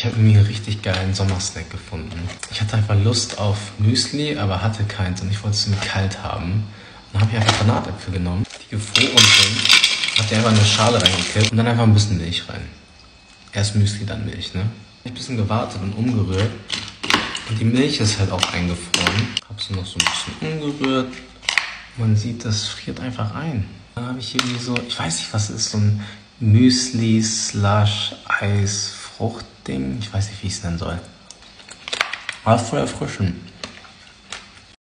Ich habe mir richtig geilen Sommersnack gefunden. Ich hatte einfach Lust auf Müsli, aber hatte keins und ich wollte es ziemlich kalt haben. Dann habe ich einfach Granatäpfel genommen, die gefroren sind. Die einfach in eine Schale reingekippt und dann einfach ein bisschen Milch rein. Erst Müsli, dann Milch, ne? Ich ein bisschen gewartet und umgerührt. Und die Milch ist halt auch eingefroren. Habe sie noch so ein bisschen umgerührt. Man sieht, das friert einfach ein. Dann habe ich irgendwie so, ich weiß nicht, was ist, so ein Müsli slash Eis Fruchtding. Ich weiß nicht, wie ich es nennen soll. Aber voll erfrischend.